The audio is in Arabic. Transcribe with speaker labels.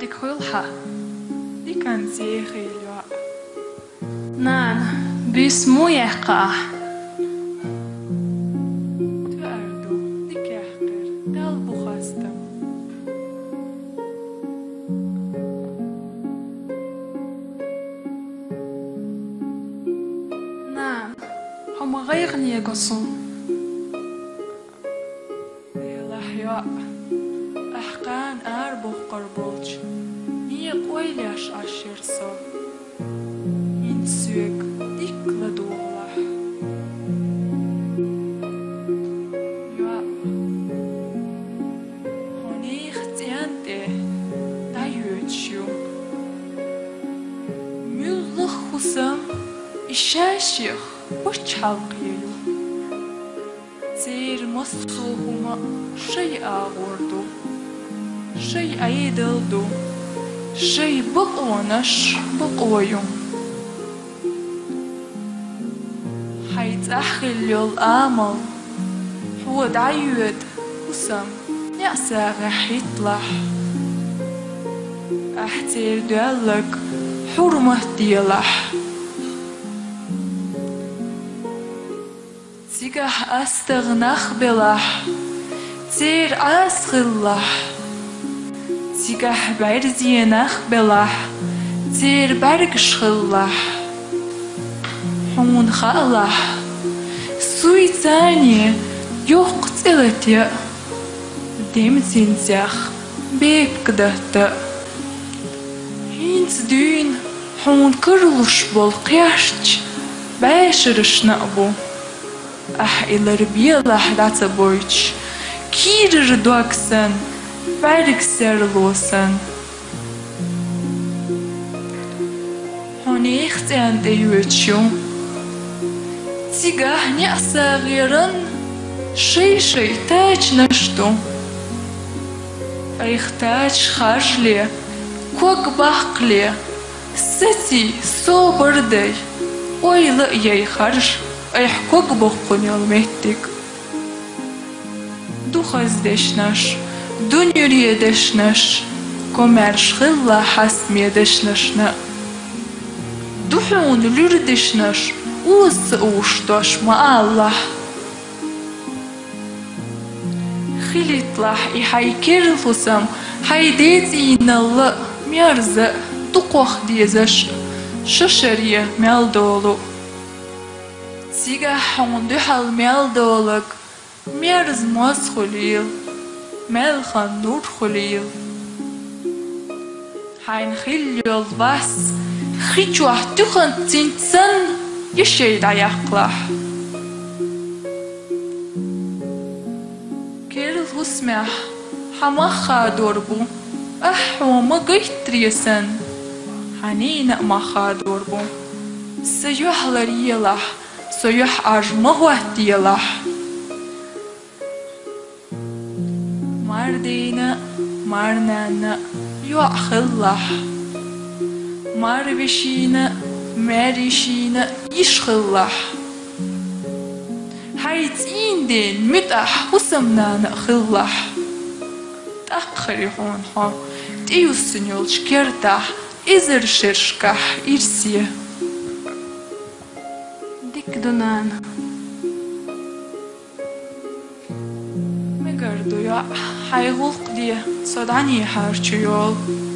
Speaker 1: ديك خلحة دي كان زيخي الوا نان بيسمو يحقا تأردو ديك يحقر. قلبو خاستم. نان هم غيرني يقصون يلا أحقان أربو قربوش Ляж а шерсо, инсюек дикла дуола. Юа, хонеих тянте, да юэчю. Мюллых хусам, ишаших, бочалк ею. Зейр мосухума, шей агурду, шей айдалду. Шей айдалду. شيء بقونش بقويوم حيث أحخل يول آمل هو دعيود وسم يأسى رح يطلع أحتير دالك حرمة ديلح تيجح أستغنخ بلح تير أسخلح تيجح بعرزينخ بلح تير برقشخلح حمون خالح سوي تاني يوق تلتي ديم تنزخ بيب قدهت هينز دين حمون كرلش بول قياشتش باشرش نقبو أح إلى بيلح داتا بويتش Fredrikster olsun. Honeychtend yürütüyorum. Цигахни асагирын шей-шей тач нашту. Айхтач хажли, көк бақли, сәти собырдай, ойлы яйхарш, айх көк боққын елметтік. Духаздеш наш. خرج ايحكوك بقون يلميتك دو خزدشنش دو نيري دشنش كومرش خلا حسمي دشنشنا دو حون لردشنش وس اوشتوش مع الله خليت لح يحيكر الفسم حيديت ينال ميرزق دقوخ ديزش ششرية مال دولو تيجا حون دحل مال دولك ميرز ماس خليل خنور خليل. حين خليل بس خيجوا تخن تنسن يشيد عيقلح كير الغسمح حمخا دوربو أح وما قيت ريسن حنين مخا دوربو سيوح لريلح سيوح أجمه ديلح мардина марнана юахыллах марвишина маришина ишхыллах хайцинден митах хусамнана хыллах тахрихун хо тиусинюл шкертах изершершках ирсия дикдунана إزر شرشكح إرسيه ديك دونان مقردو يا حيغلق